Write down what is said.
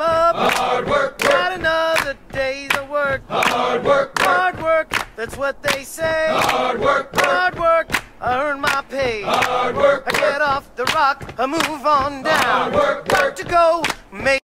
I'm up. Hard work, Got another day's of work. hard work, Hard work, that's what they say. hard work, Hard work, I earn my pay. hard work, I get off the rock, I move on down. Hard work, Got to go, make